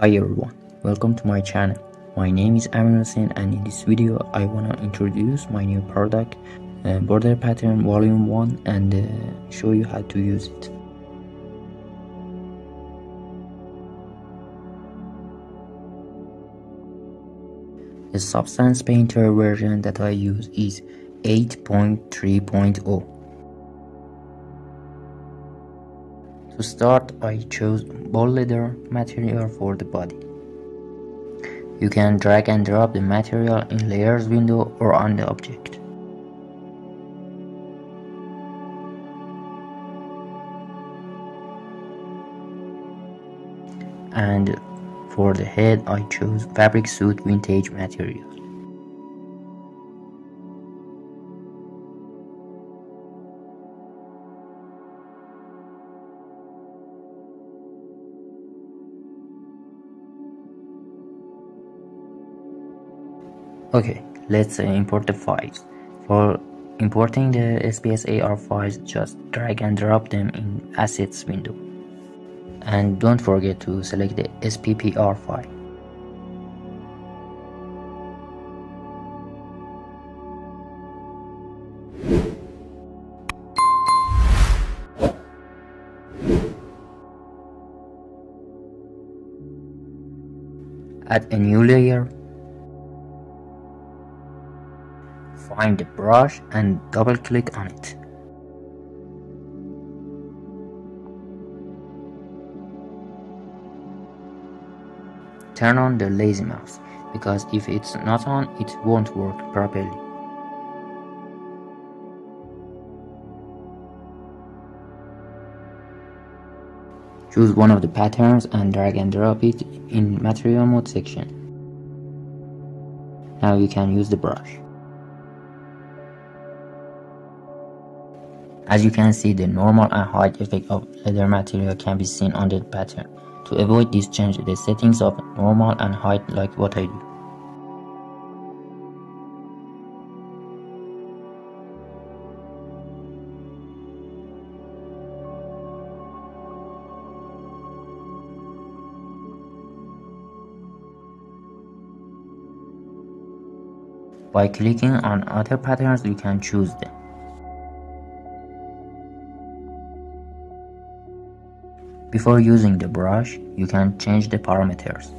Hi everyone, welcome to my channel. My name is Amir Hossein and in this video I wanna introduce my new product uh, border pattern volume 1 and uh, show you how to use it. The Substance Painter version that I use is 8.3.0 To start, I chose ball leather material for the body. You can drag and drop the material in layers window or on the object. And for the head, I chose fabric suit vintage material. Okay, let's import the files. For importing the SBSAR files, just drag and drop them in Assets window. And don't forget to select the SPPR file. Add a new layer Find the brush and double click on it. Turn on the lazy mouse because if it's not on it won't work properly. Choose one of the patterns and drag and drop it in material mode section. Now you can use the brush. As you can see, the normal and height effect of leather material can be seen on the pattern. To avoid this, change the settings of normal and height like what I do. By clicking on other patterns, you can choose them. Before using the brush, you can change the parameters.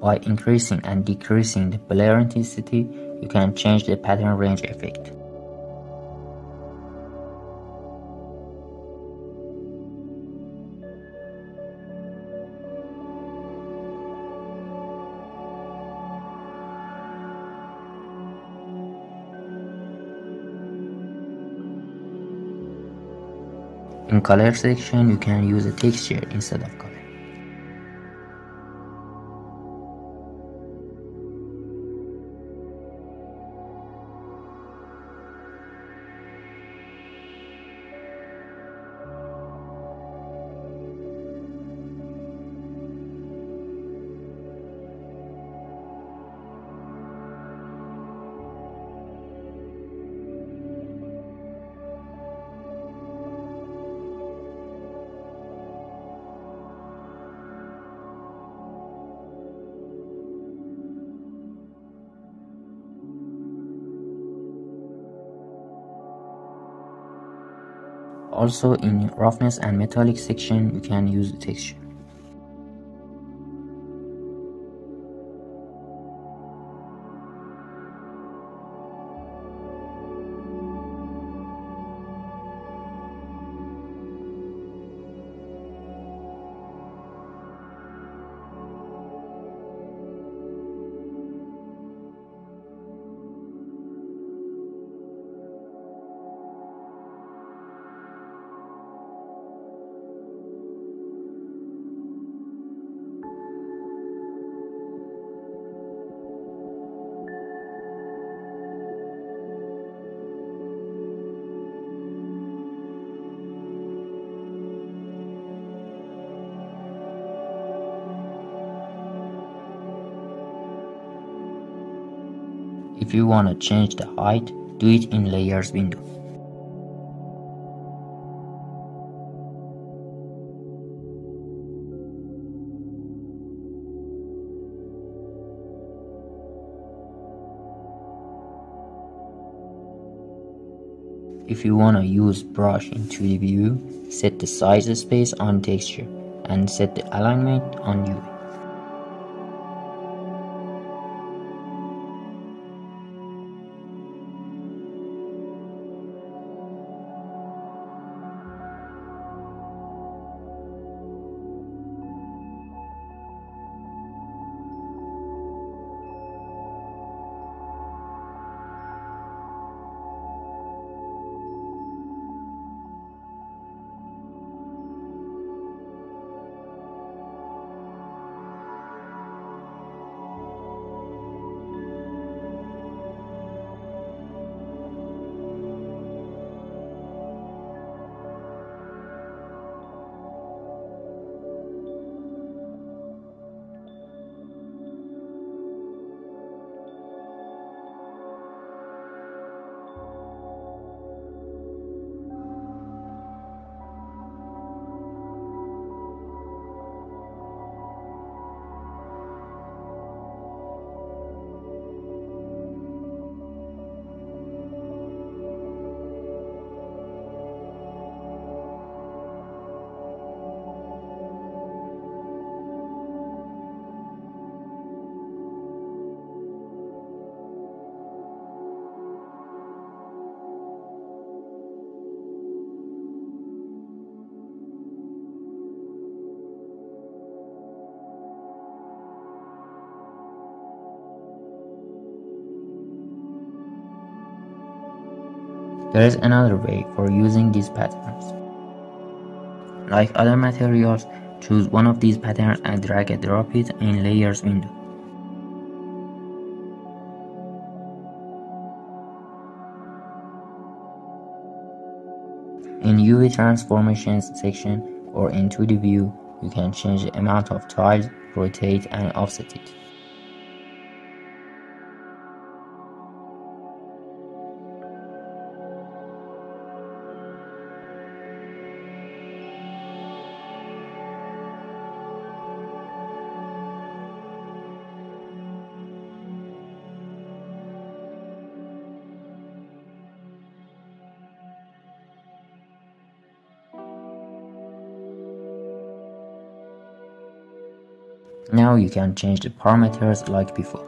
By increasing and decreasing the blur intensity, you can change the pattern range effect. In color section, you can use a texture instead of color. Also in roughness and metallic section you can use the texture. If you want to change the height, do it in layers window. If you wanna use brush in 2D view, set the size space on texture and set the alignment on UV. There is another way for using these patterns. Like other materials, choose one of these patterns and drag and drop it in layers window. In UV transformations section or in 2D view, you can change the amount of tiles, rotate and offset it. Now you can change the parameters like before.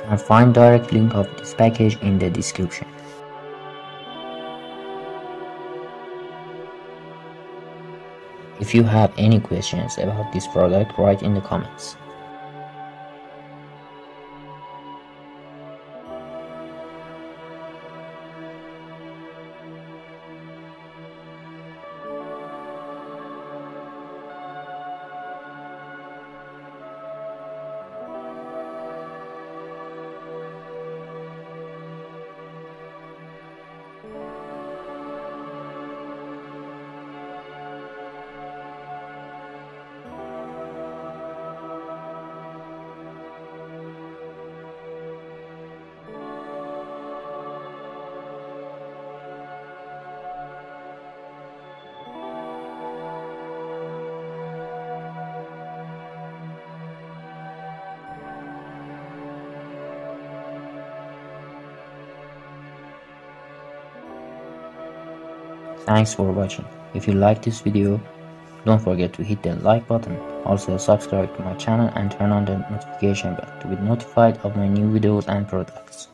You can find direct link of this package in the description. If you have any questions about this product, write in the comments. Thanks for watching. If you like this video, don't forget to hit the like button. Also subscribe to my channel and turn on the notification bell to be notified of my new videos and products.